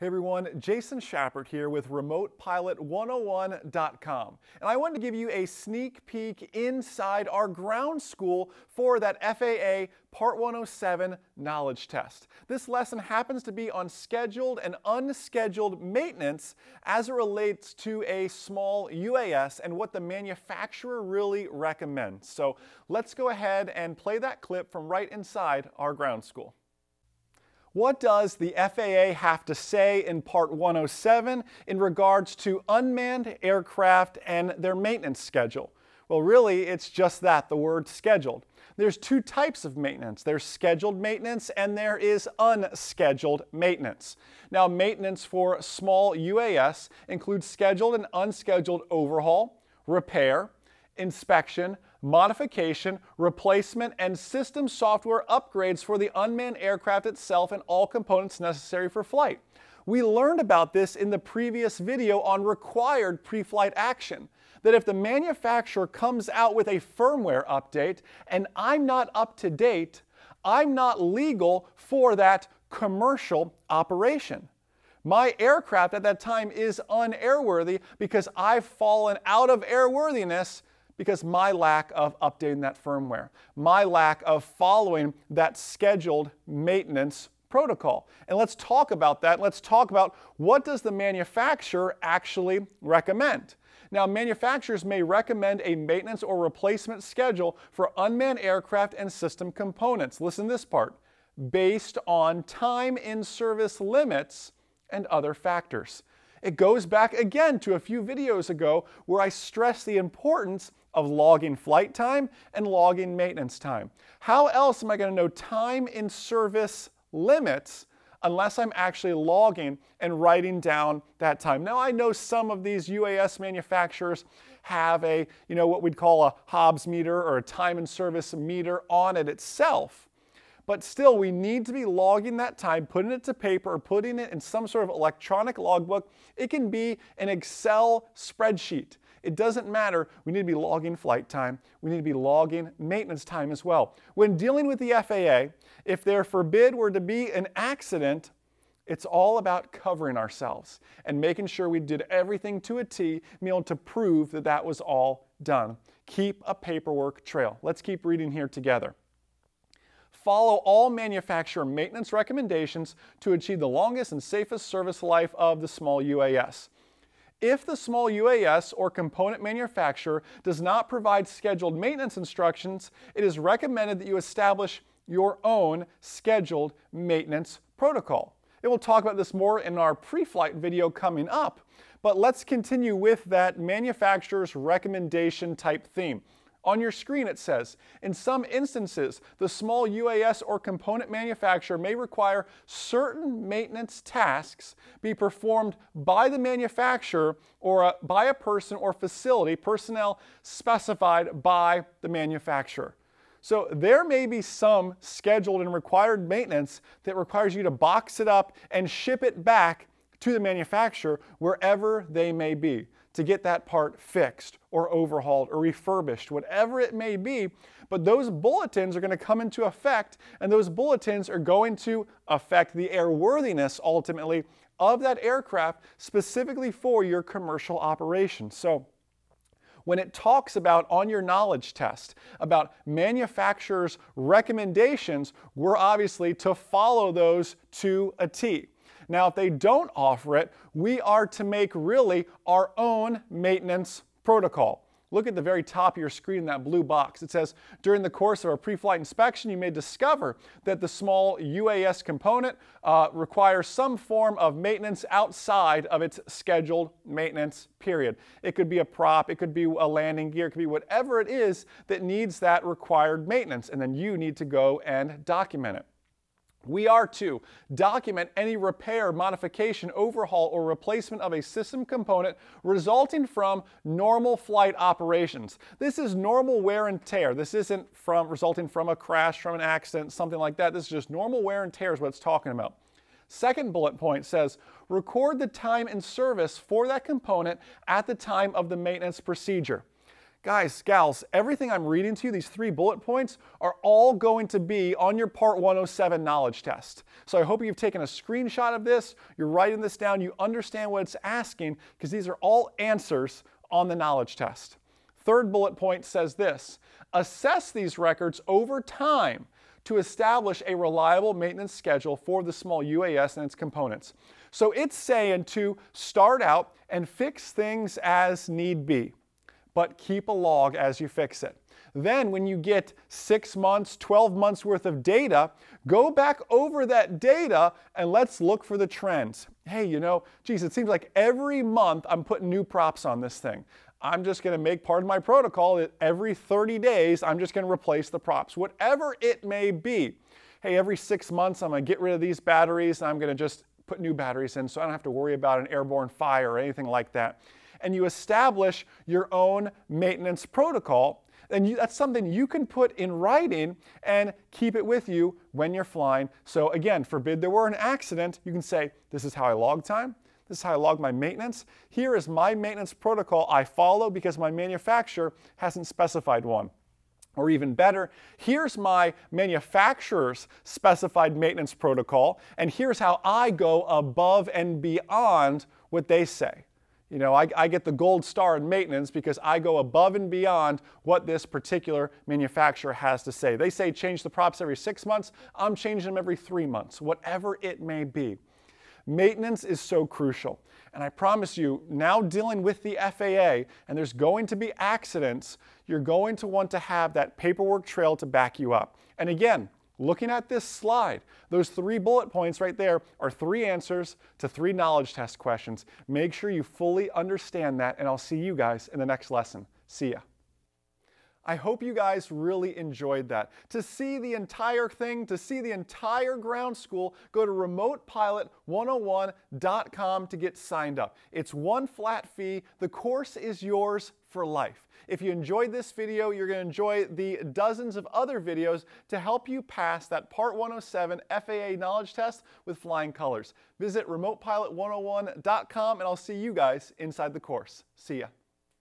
Hey everyone, Jason Schappert here with RemotePilot101.com. And I wanted to give you a sneak peek inside our ground school for that FAA Part 107 knowledge test. This lesson happens to be on scheduled and unscheduled maintenance as it relates to a small UAS and what the manufacturer really recommends. So let's go ahead and play that clip from right inside our ground school. What does the FAA have to say in Part 107 in regards to unmanned aircraft and their maintenance schedule? Well, really, it's just that, the word scheduled. There's two types of maintenance. There's scheduled maintenance and there is unscheduled maintenance. Now, maintenance for small UAS includes scheduled and unscheduled overhaul, repair, inspection, modification, replacement, and system software upgrades for the unmanned aircraft itself and all components necessary for flight. We learned about this in the previous video on required pre-flight action, that if the manufacturer comes out with a firmware update and I'm not up to date, I'm not legal for that commercial operation. My aircraft at that time is unairworthy because I've fallen out of airworthiness because my lack of updating that firmware, my lack of following that scheduled maintenance protocol. And let's talk about that. Let's talk about what does the manufacturer actually recommend. Now, manufacturers may recommend a maintenance or replacement schedule for unmanned aircraft and system components. Listen to this part. Based on time in service limits and other factors. It goes back again to a few videos ago where I stressed the importance of logging flight time and logging maintenance time. How else am I going to know time in service limits unless I'm actually logging and writing down that time. Now I know some of these UAS manufacturers have a, you know, what we'd call a Hobbs meter or a time in service meter on it itself. But still, we need to be logging that time, putting it to paper or putting it in some sort of electronic logbook. It can be an Excel spreadsheet. It doesn't matter. We need to be logging flight time. We need to be logging maintenance time as well. When dealing with the FAA, if there forbid were to be an accident, it's all about covering ourselves and making sure we did everything to a T, able to prove that that was all done. Keep a paperwork trail. Let's keep reading here together. Follow all manufacturer maintenance recommendations to achieve the longest and safest service life of the small UAS. If the small UAS or component manufacturer does not provide scheduled maintenance instructions, it is recommended that you establish your own scheduled maintenance protocol. It will talk about this more in our pre-flight video coming up, but let's continue with that manufacturer's recommendation type theme. On your screen it says, in some instances, the small UAS or component manufacturer may require certain maintenance tasks be performed by the manufacturer or a, by a person or facility, personnel specified by the manufacturer. So there may be some scheduled and required maintenance that requires you to box it up and ship it back to the manufacturer wherever they may be to get that part fixed or overhauled or refurbished, whatever it may be. But those bulletins are going to come into effect, and those bulletins are going to affect the airworthiness ultimately of that aircraft specifically for your commercial operation. So, when it talks about on your knowledge test about manufacturers' recommendations, we're obviously to follow those to a T. Now, if they don't offer it, we are to make really our own maintenance protocol. Look at the very top of your screen, that blue box. It says, during the course of a pre-flight inspection, you may discover that the small UAS component uh, requires some form of maintenance outside of its scheduled maintenance period. It could be a prop, it could be a landing gear, it could be whatever it is that needs that required maintenance, and then you need to go and document it. We are to document any repair, modification, overhaul, or replacement of a system component resulting from normal flight operations. This is normal wear and tear. This isn't from resulting from a crash, from an accident, something like that. This is just normal wear and tear is what it's talking about. Second bullet point says, record the time in service for that component at the time of the maintenance procedure. Guys, gals, everything I'm reading to you, these three bullet points, are all going to be on your Part 107 knowledge test. So I hope you've taken a screenshot of this, you're writing this down, you understand what it's asking, because these are all answers on the knowledge test. Third bullet point says this assess these records over time to establish a reliable maintenance schedule for the small UAS and its components. So it's saying to start out and fix things as need be but keep a log as you fix it. Then, when you get six months, 12 months worth of data, go back over that data and let's look for the trends. Hey, you know, geez, it seems like every month I'm putting new props on this thing. I'm just going to make part of my protocol that every 30 days I'm just going to replace the props, whatever it may be. Hey, every six months I'm going to get rid of these batteries and I'm going to just put new batteries in so I don't have to worry about an airborne fire or anything like that and you establish your own maintenance protocol, then you, that's something you can put in writing and keep it with you when you're flying. So again, forbid there were an accident, you can say, this is how I log time, this is how I log my maintenance. Here is my maintenance protocol I follow because my manufacturer hasn't specified one. Or even better, here's my manufacturer's specified maintenance protocol, and here's how I go above and beyond what they say. You know, I, I, get the gold star in maintenance because I go above and beyond what this particular manufacturer has to say. They say change the props every six months. I'm changing them every three months, whatever it may be. Maintenance is so crucial. And I promise you, now dealing with the FAA, and there's going to be accidents, you're going to want to have that paperwork trail to back you up. And again, Looking at this slide, those three bullet points right there are three answers to three knowledge test questions. Make sure you fully understand that, and I'll see you guys in the next lesson. See ya. I hope you guys really enjoyed that. To see the entire thing, to see the entire ground school, go to remotepilot101.com to get signed up. It's one flat fee. The course is yours for life. If you enjoyed this video, you're going to enjoy the dozens of other videos to help you pass that Part 107 FAA knowledge test with flying colors. Visit remotepilot101.com and I'll see you guys inside the course. See ya.